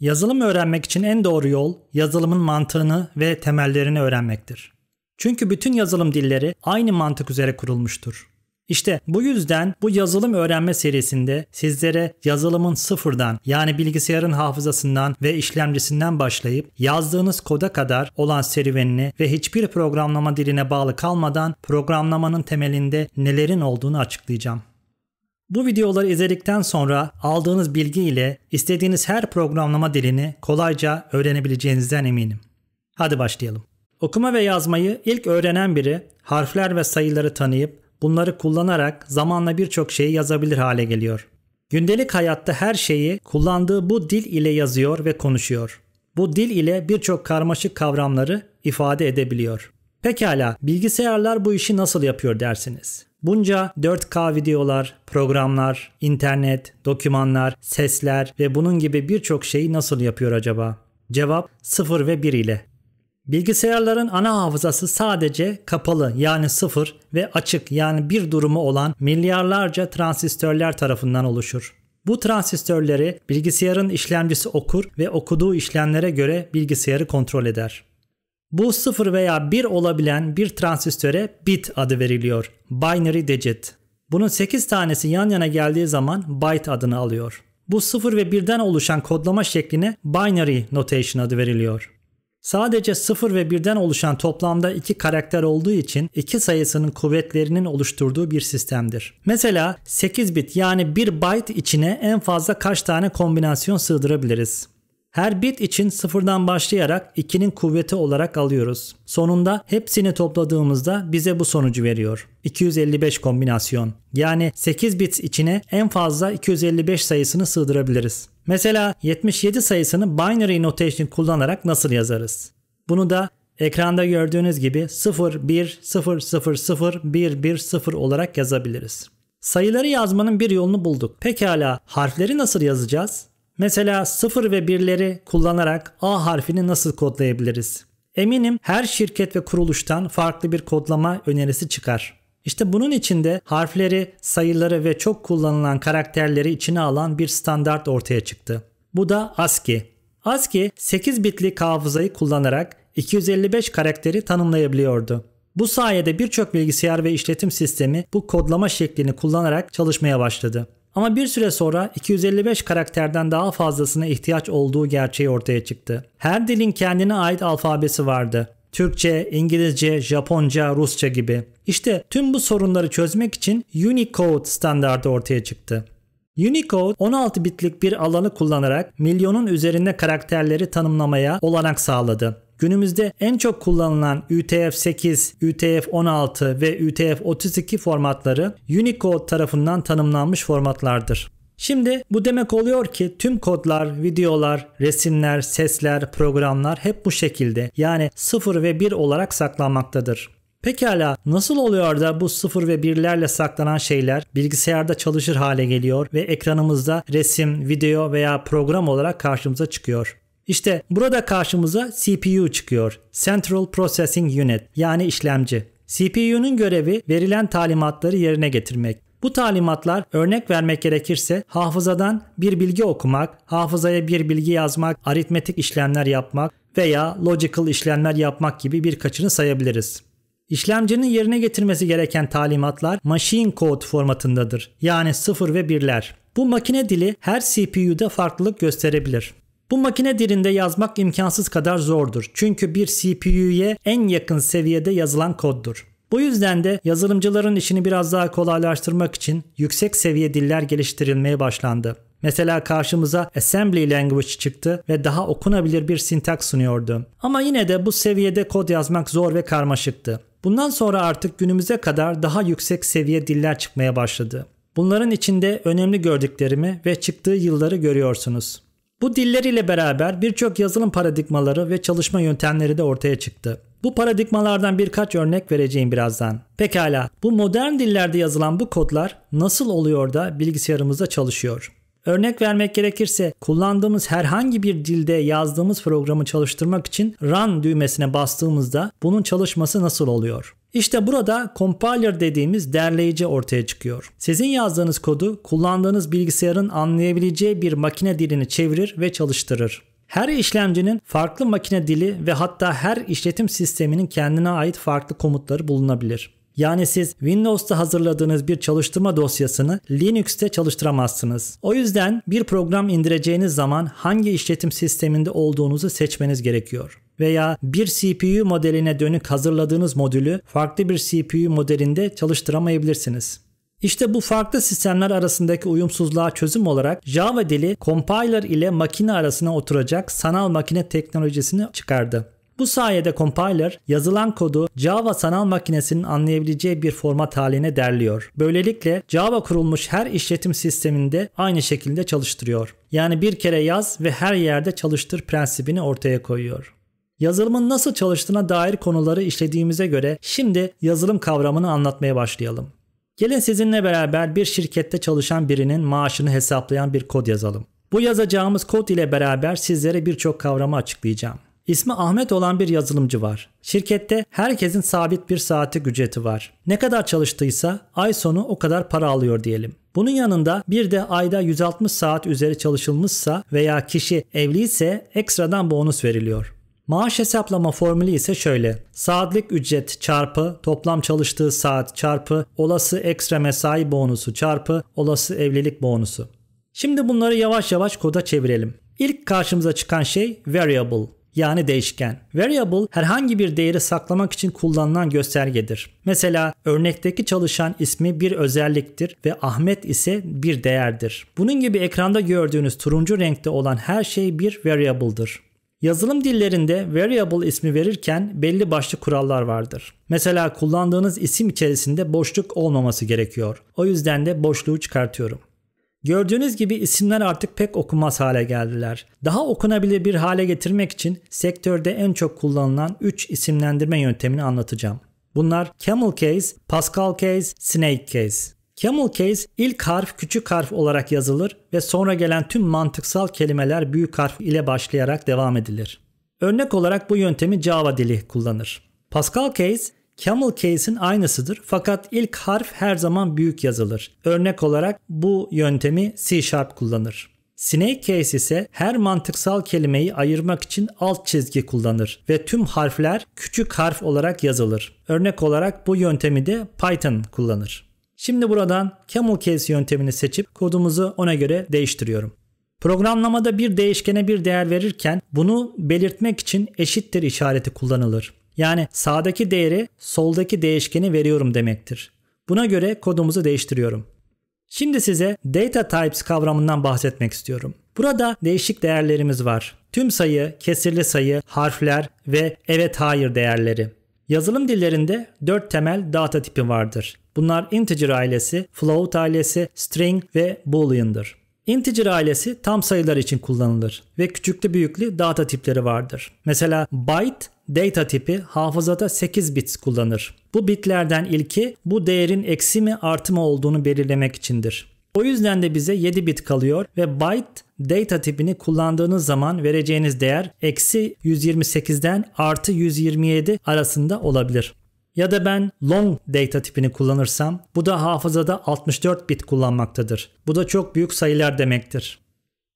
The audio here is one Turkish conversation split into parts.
Yazılım öğrenmek için en doğru yol yazılımın mantığını ve temellerini öğrenmektir. Çünkü bütün yazılım dilleri aynı mantık üzere kurulmuştur. İşte bu yüzden bu yazılım öğrenme serisinde sizlere yazılımın sıfırdan yani bilgisayarın hafızasından ve işlemcisinden başlayıp yazdığınız koda kadar olan serüvenini ve hiçbir programlama diline bağlı kalmadan programlamanın temelinde nelerin olduğunu açıklayacağım. Bu videoları izledikten sonra aldığınız bilgi ile istediğiniz her programlama dilini kolayca öğrenebileceğinizden eminim. Hadi başlayalım. Okuma ve yazmayı ilk öğrenen biri harfler ve sayıları tanıyıp bunları kullanarak zamanla birçok şeyi yazabilir hale geliyor. Gündelik hayatta her şeyi kullandığı bu dil ile yazıyor ve konuşuyor. Bu dil ile birçok karmaşık kavramları ifade edebiliyor. Pekala bilgisayarlar bu işi nasıl yapıyor dersiniz? Bunca 4K videolar, programlar, internet, dokümanlar, sesler ve bunun gibi birçok şeyi nasıl yapıyor acaba? Cevap 0 ve 1 ile. Bilgisayarların ana hafızası sadece kapalı yani sıfır ve açık yani bir durumu olan milyarlarca transistörler tarafından oluşur. Bu transistörleri bilgisayarın işlemcisi okur ve okuduğu işlemlere göre bilgisayarı kontrol eder. Bu 0 veya 1 olabilen bir transistöre bit adı veriliyor. Binary digit. Bunun 8 tanesi yan yana geldiği zaman byte adını alıyor. Bu 0 ve 1'den oluşan kodlama şekline binary notation adı veriliyor. Sadece 0 ve 1'den oluşan toplamda 2 karakter olduğu için 2 sayısının kuvvetlerinin oluşturduğu bir sistemdir. Mesela 8 bit yani 1 byte içine en fazla kaç tane kombinasyon sığdırabiliriz? Her bit için sıfırdan başlayarak 2'nin kuvveti olarak alıyoruz. Sonunda hepsini topladığımızda bize bu sonucu veriyor. 255 kombinasyon. Yani 8 bit içine en fazla 255 sayısını sığdırabiliriz. Mesela 77 sayısını binary notation kullanarak nasıl yazarız? Bunu da ekranda gördüğünüz gibi 0 1 0 0 0 1 1 0 olarak yazabiliriz. Sayıları yazmanın bir yolunu bulduk. Pekala harfleri nasıl yazacağız? Mesela 0 ve 1'leri kullanarak A harfini nasıl kodlayabiliriz? Eminim her şirket ve kuruluştan farklı bir kodlama önerisi çıkar. İşte bunun içinde harfleri, sayıları ve çok kullanılan karakterleri içine alan bir standart ortaya çıktı. Bu da ASCII. ASCII 8 bitlik hafızayı kullanarak 255 karakteri tanımlayabiliyordu. Bu sayede birçok bilgisayar ve işletim sistemi bu kodlama şeklini kullanarak çalışmaya başladı. Ama bir süre sonra 255 karakterden daha fazlasına ihtiyaç olduğu gerçeği ortaya çıktı. Her dilin kendine ait alfabesi vardı. Türkçe, İngilizce, Japonca, Rusça gibi. İşte tüm bu sorunları çözmek için Unicode standardı ortaya çıktı. Unicode 16 bitlik bir alanı kullanarak milyonun üzerinde karakterleri tanımlamaya olanak sağladı. Günümüzde en çok kullanılan UTF-8, UTF-16 ve UTF-32 formatları Unicode tarafından tanımlanmış formatlardır. Şimdi bu demek oluyor ki tüm kodlar, videolar, resimler, sesler, programlar hep bu şekilde yani 0 ve 1 olarak saklanmaktadır. Pekala nasıl oluyor da bu 0 ve 1'lerle saklanan şeyler bilgisayarda çalışır hale geliyor ve ekranımızda resim, video veya program olarak karşımıza çıkıyor? İşte burada karşımıza CPU çıkıyor. Central Processing Unit yani işlemci. CPU'nun görevi verilen talimatları yerine getirmek. Bu talimatlar örnek vermek gerekirse hafızadan bir bilgi okumak, hafızaya bir bilgi yazmak, aritmetik işlemler yapmak veya logical işlemler yapmak gibi birkaçını sayabiliriz. İşlemcinin yerine getirmesi gereken talimatlar machine code formatındadır. Yani 0 ve 1'ler. Bu makine dili her CPU'da farklılık gösterebilir. Bu makine dilinde yazmak imkansız kadar zordur. Çünkü bir CPU'ye en yakın seviyede yazılan koddur. Bu yüzden de yazılımcıların işini biraz daha kolaylaştırmak için yüksek seviye diller geliştirilmeye başlandı. Mesela karşımıza assembly language çıktı ve daha okunabilir bir sintaks sunuyordu. Ama yine de bu seviyede kod yazmak zor ve karmaşıktı. Bundan sonra artık günümüze kadar daha yüksek seviye diller çıkmaya başladı. Bunların içinde önemli gördüklerimi ve çıktığı yılları görüyorsunuz. Bu diller ile beraber birçok yazılım paradigmaları ve çalışma yöntemleri de ortaya çıktı. Bu paradigmalardan birkaç örnek vereceğim birazdan. Pekala, bu modern dillerde yazılan bu kodlar nasıl oluyor da bilgisayarımızda çalışıyor? Örnek vermek gerekirse kullandığımız herhangi bir dilde yazdığımız programı çalıştırmak için run düğmesine bastığımızda bunun çalışması nasıl oluyor? İşte burada compiler dediğimiz derleyici ortaya çıkıyor. Sizin yazdığınız kodu kullandığınız bilgisayarın anlayabileceği bir makine dilini çevirir ve çalıştırır. Her işlemcinin farklı makine dili ve hatta her işletim sisteminin kendine ait farklı komutları bulunabilir. Yani siz Windows'ta hazırladığınız bir çalıştırma dosyasını Linux'te çalıştıramazsınız. O yüzden bir program indireceğiniz zaman hangi işletim sisteminde olduğunuzu seçmeniz gerekiyor. Veya bir CPU modeline dönük hazırladığınız modülü farklı bir CPU modelinde çalıştıramayabilirsiniz. İşte bu farklı sistemler arasındaki uyumsuzluğa çözüm olarak Java dili compiler ile makine arasına oturacak sanal makine teknolojisini çıkardı. Bu sayede compiler yazılan kodu Java sanal makinesinin anlayabileceği bir format haline derliyor. Böylelikle Java kurulmuş her işletim sisteminde aynı şekilde çalıştırıyor. Yani bir kere yaz ve her yerde çalıştır prensibini ortaya koyuyor. Yazılımın nasıl çalıştığına dair konuları işlediğimize göre şimdi yazılım kavramını anlatmaya başlayalım. Gelin sizinle beraber bir şirkette çalışan birinin maaşını hesaplayan bir kod yazalım. Bu yazacağımız kod ile beraber sizlere birçok kavramı açıklayacağım. İsmi Ahmet olan bir yazılımcı var. Şirkette herkesin sabit bir saati ücreti var. Ne kadar çalıştıysa ay sonu o kadar para alıyor diyelim. Bunun yanında bir de ayda 160 saat üzeri çalışılmışsa veya kişi evliyse ekstradan bonus veriliyor. Maaş hesaplama formülü ise şöyle. Saatlik ücret çarpı toplam çalıştığı saat çarpı olası ekstra mesai bonusu çarpı olası evlilik bonusu. Şimdi bunları yavaş yavaş koda çevirelim. İlk karşımıza çıkan şey variable yani değişken. Variable herhangi bir değeri saklamak için kullanılan göstergedir. Mesela örnekteki çalışan ismi bir özelliktir ve Ahmet ise bir değerdir. Bunun gibi ekranda gördüğünüz turuncu renkte olan her şey bir variable'dır. Yazılım dillerinde variable ismi verirken belli başlı kurallar vardır. Mesela kullandığınız isim içerisinde boşluk olmaması gerekiyor. O yüzden de boşluğu çıkartıyorum. Gördüğünüz gibi isimler artık pek okunmaz hale geldiler. Daha okunabilir bir hale getirmek için sektörde en çok kullanılan 3 isimlendirme yöntemini anlatacağım. Bunlar Camel Case, Pascal Case, Snake Case. Camel Case ilk harf küçük harf olarak yazılır ve sonra gelen tüm mantıksal kelimeler büyük harf ile başlayarak devam edilir. Örnek olarak bu yöntemi Java dili kullanır. Pascal Case Camel case'in aynısıdır fakat ilk harf her zaman büyük yazılır. Örnek olarak bu yöntemi C Sharp kullanır. Snake case ise her mantıksal kelimeyi ayırmak için alt çizgi kullanır ve tüm harfler küçük harf olarak yazılır. Örnek olarak bu yöntemi de Python kullanır. Şimdi buradan camel case yöntemini seçip kodumuzu ona göre değiştiriyorum. Programlamada bir değişkene bir değer verirken bunu belirtmek için eşittir işareti kullanılır. Yani sağdaki değeri soldaki değişkeni veriyorum demektir. Buna göre kodumuzu değiştiriyorum. Şimdi size data types kavramından bahsetmek istiyorum. Burada değişik değerlerimiz var. Tüm sayı, kesirli sayı, harfler ve evet hayır değerleri. Yazılım dillerinde 4 temel data tipi vardır. Bunlar integer ailesi, float ailesi, string ve boolean'dır. Integer ailesi tam sayılar için kullanılır ve küçüklü büyüklü data tipleri vardır. Mesela byte data tipi hafızada 8 bit kullanır. Bu bitlerden ilki bu değerin eksi mi artı mı olduğunu belirlemek içindir. O yüzden de bize 7 bit kalıyor ve byte data tipini kullandığınız zaman vereceğiniz değer eksi 128'den artı 127 arasında olabilir. Ya da ben long data tipini kullanırsam bu da hafızada 64 bit kullanmaktadır. Bu da çok büyük sayılar demektir.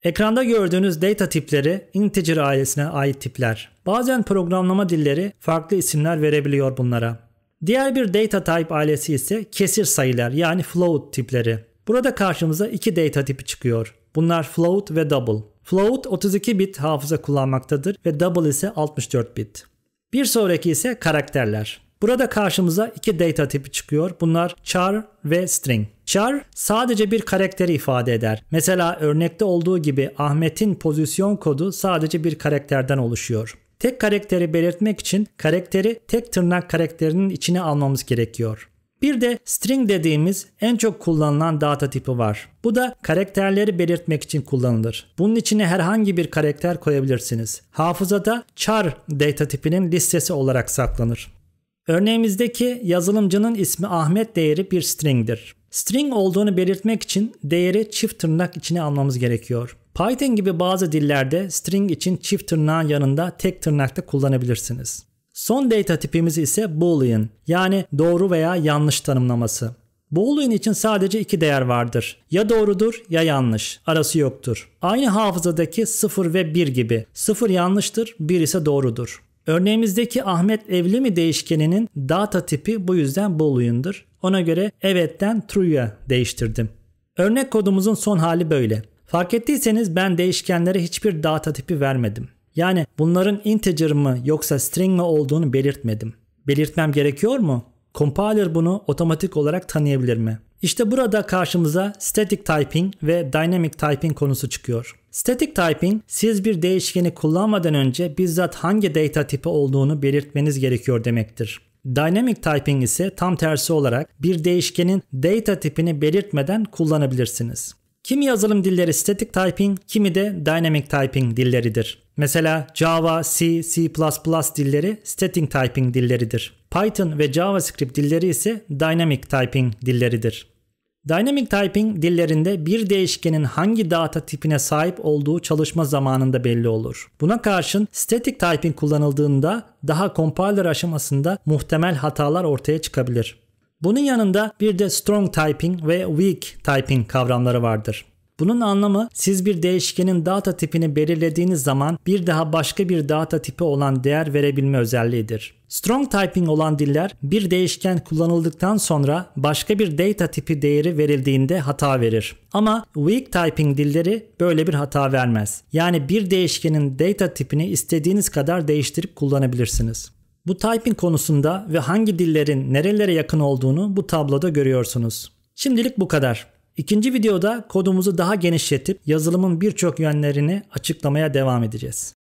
Ekranda gördüğünüz data tipleri integer ailesine ait tipler. Bazen programlama dilleri farklı isimler verebiliyor bunlara. Diğer bir data type ailesi ise kesir sayılar yani float tipleri. Burada karşımıza iki data tipi çıkıyor. Bunlar float ve double. Float 32 bit hafıza kullanmaktadır ve double ise 64 bit. Bir sonraki ise karakterler. Burada karşımıza iki data tipi çıkıyor. Bunlar char ve string. Char sadece bir karakteri ifade eder. Mesela örnekte olduğu gibi Ahmet'in pozisyon kodu sadece bir karakterden oluşuyor. Tek karakteri belirtmek için karakteri tek tırnak karakterinin içine almamız gerekiyor. Bir de string dediğimiz en çok kullanılan data tipi var. Bu da karakterleri belirtmek için kullanılır. Bunun içine herhangi bir karakter koyabilirsiniz. Hafızada char data tipinin listesi olarak saklanır. Örneğimizdeki yazılımcının ismi Ahmet değeri bir string'dir. String olduğunu belirtmek için değeri çift tırnak içine almamız gerekiyor. Python gibi bazı dillerde string için çift tırnağın yanında tek tırnakta kullanabilirsiniz. Son data tipimiz ise boolean yani doğru veya yanlış tanımlaması. Boolean için sadece iki değer vardır. Ya doğrudur ya yanlış. Arası yoktur. Aynı hafızadaki 0 ve 1 gibi. 0 yanlıştır, 1 ise doğrudur. Örneğimizdeki Ahmet evli mi değişkeninin data tipi bu yüzden boolean'dır. Ona göre evetten true'ya değiştirdim. Örnek kodumuzun son hali böyle. Fark ettiyseniz ben değişkenlere hiçbir data tipi vermedim. Yani bunların integer mı yoksa string mi olduğunu belirtmedim. Belirtmem gerekiyor mu? Compiler bunu otomatik olarak tanıyabilir mi? İşte burada karşımıza static typing ve dynamic typing konusu çıkıyor. Static typing siz bir değişkeni kullanmadan önce bizzat hangi data tipi olduğunu belirtmeniz gerekiyor demektir. Dynamic typing ise tam tersi olarak bir değişkenin data tipini belirtmeden kullanabilirsiniz. Kimi yazılım dilleri static typing, kimi de dynamic typing dilleridir. Mesela Java, C, C++ dilleri static typing dilleridir. Python ve JavaScript dilleri ise dynamic typing dilleridir. Dynamic typing dillerinde bir değişkenin hangi data tipine sahip olduğu çalışma zamanında belli olur. Buna karşın static typing kullanıldığında daha compiler aşamasında muhtemel hatalar ortaya çıkabilir. Bunun yanında bir de strong typing ve weak typing kavramları vardır. Bunun anlamı siz bir değişkenin data tipini belirlediğiniz zaman bir daha başka bir data tipi olan değer verebilme özelliğidir. Strong typing olan diller bir değişken kullanıldıktan sonra başka bir data tipi değeri verildiğinde hata verir. Ama weak typing dilleri böyle bir hata vermez. Yani bir değişkenin data tipini istediğiniz kadar değiştirip kullanabilirsiniz. Bu typing konusunda ve hangi dillerin nerelere yakın olduğunu bu tabloda görüyorsunuz. Şimdilik bu kadar. İkinci videoda kodumuzu daha genişletip yazılımın birçok yönlerini açıklamaya devam edeceğiz.